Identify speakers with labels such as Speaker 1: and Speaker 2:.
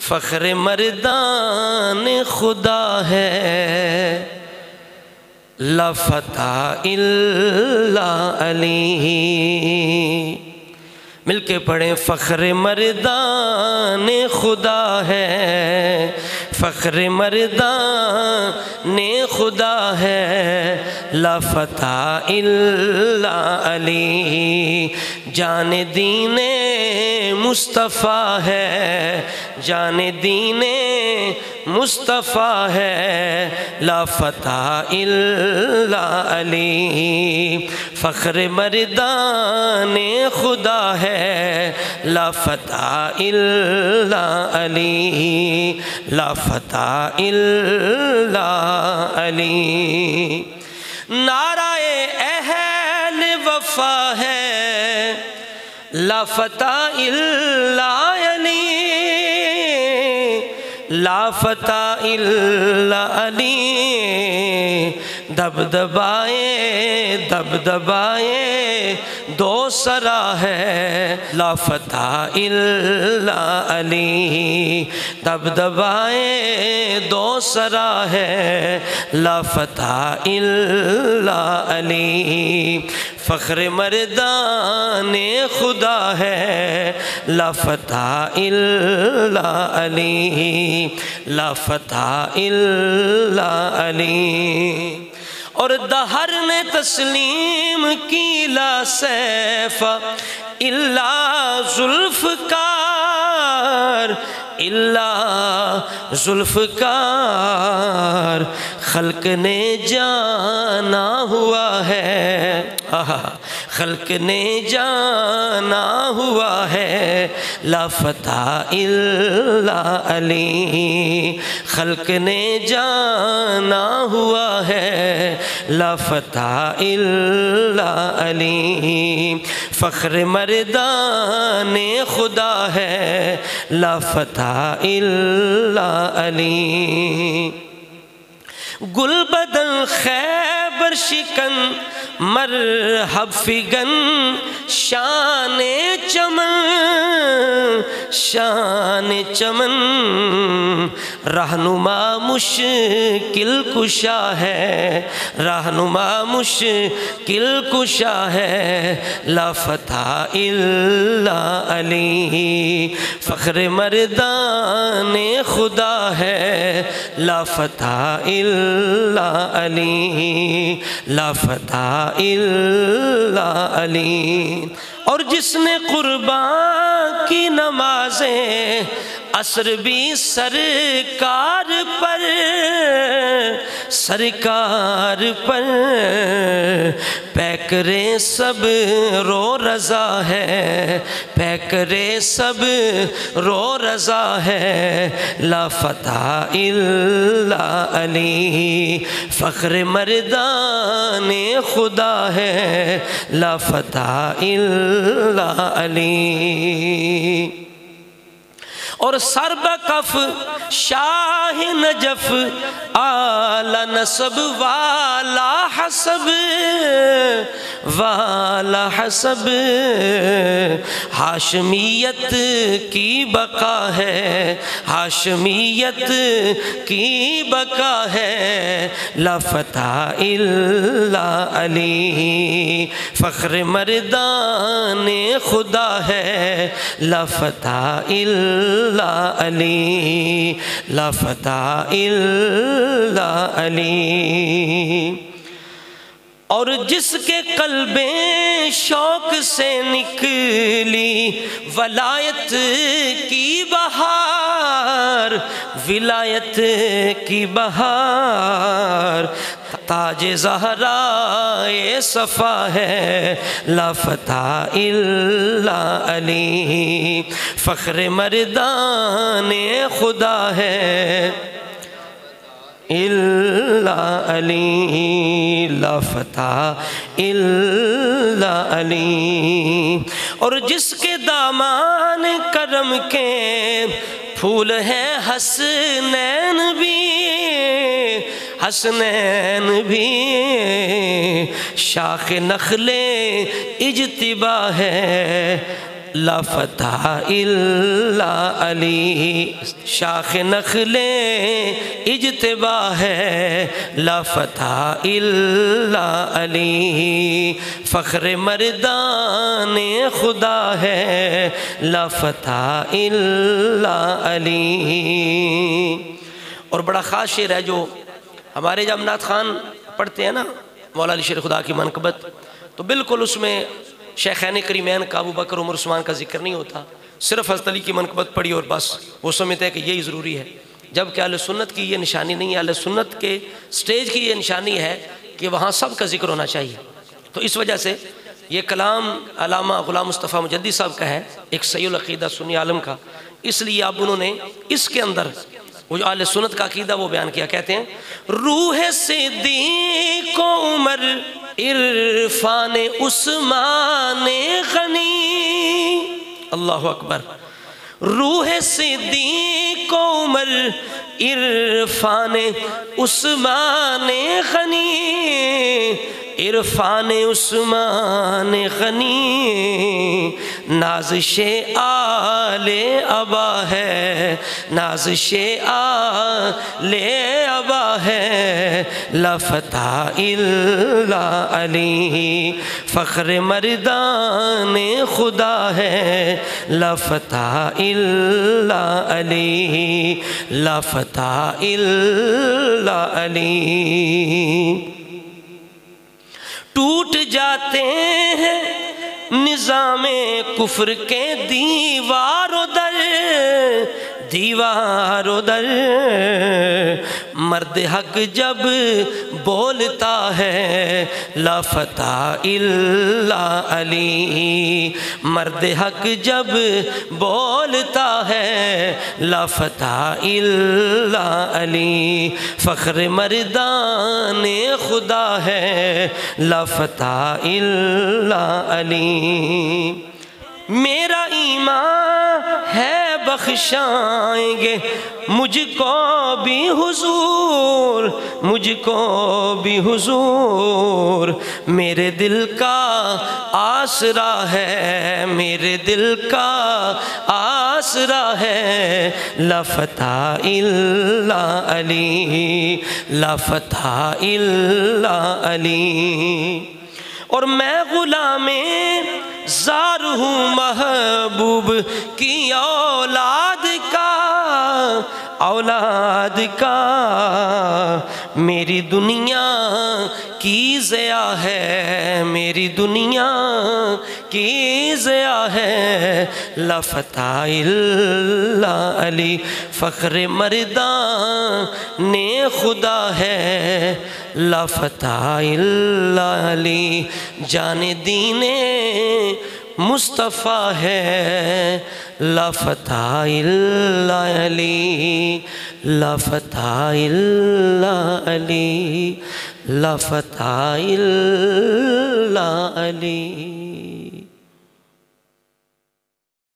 Speaker 1: फ़ख्र मरदान खुदा है लफता इल्ला अली मिलके पढ़ें, फ़ख्र मरदान खुदा है। फ़ख्र मरदान ने खुदा है। लफता अली, जान दीने मुस्तफ़ा है, जान दीने मुस्तफ़ा है। लाफता इल्ला अली, फ़ख्र मरदान खुदा है। लाफता इल्ला अली लाफता इल्ला अली। नाराए अहल वफा है लाफता अली। लाफता इला अली। दब दबाए दब दबाए दो सरा है। लाफता इल्ला अली। दब दबाए दो सरा है। लाफता इल्ला अली। फ़ख्र मर्दान खुदा है। लाफता इल्ला अली। लाफता इल्ला अली। और दहर ने तस्लीम की ला सैफा इला जुल्फ जुल्फ़कार, खलक ने जाना हुआ है। खल्क ने जाना हुआ है लाफता इल्ला अली। खल्क ने जाना हुआ है लाफता इल्ला अली। फ़ख्र मर्दान खुदा है लाफता इल्ला अली। गुल बदल खैबर शिकन मर हफिगन शान चमन शान चमन। रहनुमा मुश्किल कुशा है, रहनुमा मुश्किल कुशा है। लाफता इल्ला अली, फ़ख्र मर्दान खुदा है। लाफता इल्ला अली लाफता इल्ला अली। और जिसने कुर्बान की नमाजें असर भी सरकार पर सरकार पर। पैकरे सब रो रजा है, पैकरे सब रो रजा है। लाफता इल्ला अली, फ़ख्र मर्दान खुदा है। लाफता इल्ला अली। और सरबकफ शाह नजफ, आला नसब वाला हसब वाला हसब। हाशमियत की बका है, हाशमियत की बका है। लफता इल्ला अली, फ़ख्र मर्दान खुदा है। लफता इल्ला अली लफता इल्ला अली। और जिसके कलबे शौक से निकली, वलायत की बहार, विलायत की बहार ताज जहरा, ये सफ़ा है। लफता इल्ला अली। फ़ख्र मरदान खुदा है। इल्ला अली लाफता इल्ला अली। और जिसके दामान करम के, फूल है हसनैन भी। हसनैन भी शाख नखले इजतबा है। लाफता इल्ला अली, शाख नखले इजतबा है। लाफता इल्ला अली, फ़ख्र मर्दान खुदा है। लाफता इल्ला अली। और बड़ा ख़ास शेर है जो हमारे जब नाथ खान पढ़ते हैं ना, मौला अली शेर खुदा की मनकबत तो बिल्कुल उसमें शेखैन करीमैन काबू बकर उमर उस्मान का ज़िक्र नहीं होता। सिर्फ़ हज़रत अली की मनकबत पढ़ी और बस, वो समझते हैं कि यही ज़रूरी है। जबकि अल सुन्नत की ये निशानी नहीं है अल सुन्नत के स्टेज की ये निशानी है कि वहाँ सब का ज़िक्र होना चाहिए। तो इस वजह से ये कलाम अलामा ग़ुलाम मुस्तफ़ा मुजद्दी साहब का है, एक सैदीदा सुनी आलम का। इसलिए अब उन्होंने इसके अंदर वो जो आल सुनत का अकीदा वो बयान किया, कहते हैं, रूह से दी को उमर, इरफान उस्मान गनी। अल्लाह अकबर। रूह से दी को उमर, इरफान उस्मान गनी। इरफान उस्मान गनी। नाजिश आले अबा है, नाजिश आले अबा है, लफता इल्ला अली, फ़ख्र मर्दान खुदा है, लफता इल्ला अली, लफता इल्ला अली। टूट जाते हैं निज़ाम कुफर के दीवार दर दीवार दर मर्द हक जब बोलता है लफता इल्ला अली। मर्द हक जब बोलता है लफता इल्ला अली। फ़ख्र मर्दान खुदा है लफता इल्ला अली। मेरा ईमान है बख्शाएँगे। मुझको भी हुजूर, मुझको भी हुजूर। मेरे दिल का आसरा है, मेरे दिल का आसरा है। लफता इल्ला अली लफता इल्ला अली। और मैं गुलामे हूँ महबूब की औलाद का औलाद का। मेरी दुनिया की ज़या है, मेरी दुनिया की ज़या है। लफता अली फ़ख्र मर्दा ने खुदा है। लफता अली जान दीने मुस्तफ़ा है लफता अली लफता अली लफता अली।